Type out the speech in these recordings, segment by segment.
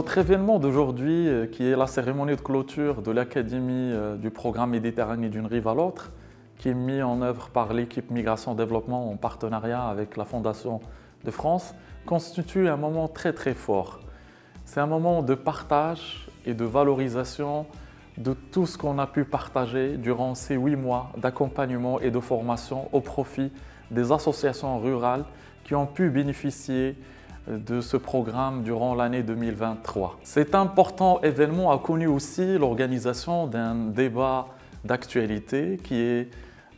Notre événement d'aujourd'hui, euh, qui est la cérémonie de clôture de l'Académie euh, du programme Méditerranée d'une rive à l'autre, qui est mis en œuvre par l'équipe Migration Développement en partenariat avec la Fondation de France, constitue un moment très très fort. C'est un moment de partage et de valorisation de tout ce qu'on a pu partager durant ces huit mois d'accompagnement et de formation au profit des associations rurales qui ont pu bénéficier de ce programme durant l'année 2023. Cet important événement a connu aussi l'organisation d'un débat d'actualité qui est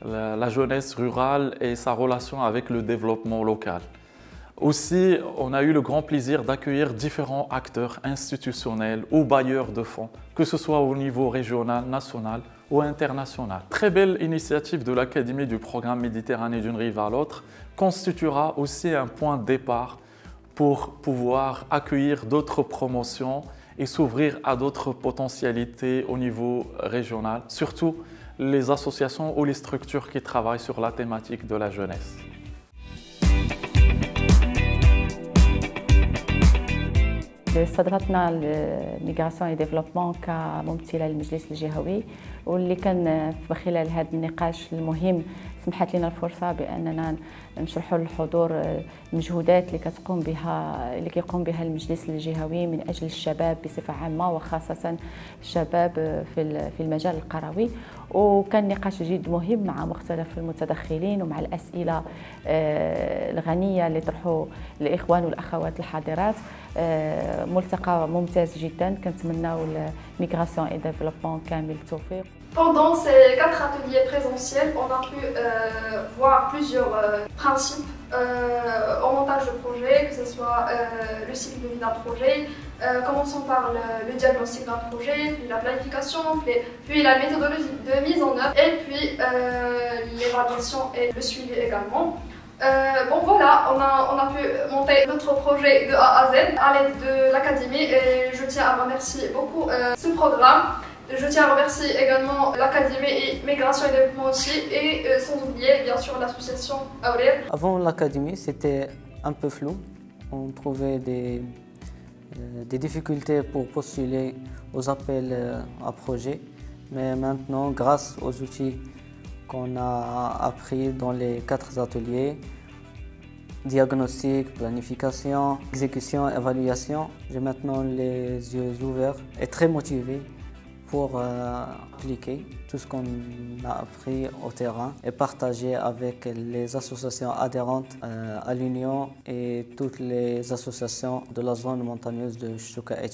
la jeunesse rurale et sa relation avec le développement local. Aussi, on a eu le grand plaisir d'accueillir différents acteurs institutionnels ou bailleurs de fonds, que ce soit au niveau régional, national ou international. Très belle initiative de l'Académie du programme Méditerranée d'une rive à l'autre constituera aussi un point de départ pour pouvoir accueillir d'autres promotions et s'ouvrir à d'autres potentialités au niveau régional, surtout les associations ou les structures qui travaillent sur la thématique de la jeunesse. استضفتنا الميغراسيون اي ديفلوبمون كممثله للمجلس الجهوي واللي كان في خلال هذا النقاش المهم سمحت لنا الفرصة بأننا نشرحوا للحضور المجهودات اللي كتقوم بها اللي كيقوم بها المجلس الجهوي من أجل الشباب بصفة عامة وخاصة الشباب في في المجال القروي. وكان نقاش جد مهم مع مختلف المتدخلين ومع الأسئلة آه، الغنية اللي طرحوا الإخوان والأخوات الحاضرات. آه، ملتقى ممتاز جدا. كنتمناو الميغراسيون إي ديفلوبمون كامل. التوفيق. Pendant ces quatre ateliers présentiels, on a pu euh, voir plusieurs euh, principes euh, au montage de projet, que ce soit le cycle de vie d'un projet, commençons par le, diagnostic d'un projet, puis la planification, puis, la méthodologie de mise en œuvre, et puis l'évaluation et le suivi également. bon voilà, on a, on a pu monter notre projet de A à Z à l'aide de l'académie et je tiens à remercier beaucoup ce programme. Je tiens à remercier également l'Académie et Migration et Développement aussi, et euh, sans oublier bien sûr l'association Aurélie. Avant l'Académie, c'était un peu flou. On trouvait des, euh, des difficultés pour postuler aux appels euh, à projets. Mais maintenant, grâce aux outils qu'on a appris dans les quatre ateliers, diagnostic, planification, exécution, évaluation, j'ai maintenant les yeux ouverts et très motivé pour euh, appliquer tout ce qu'on a appris au terrain et partager avec les associations adhérentes euh, à l'Union et toutes les associations de la zone montagneuse de Shuka et